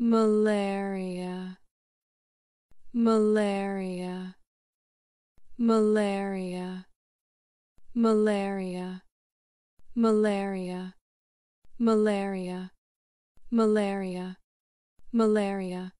malaria. Malaria. Malaria. Malaria. Malaria. Malaria. Malaria. Malaria.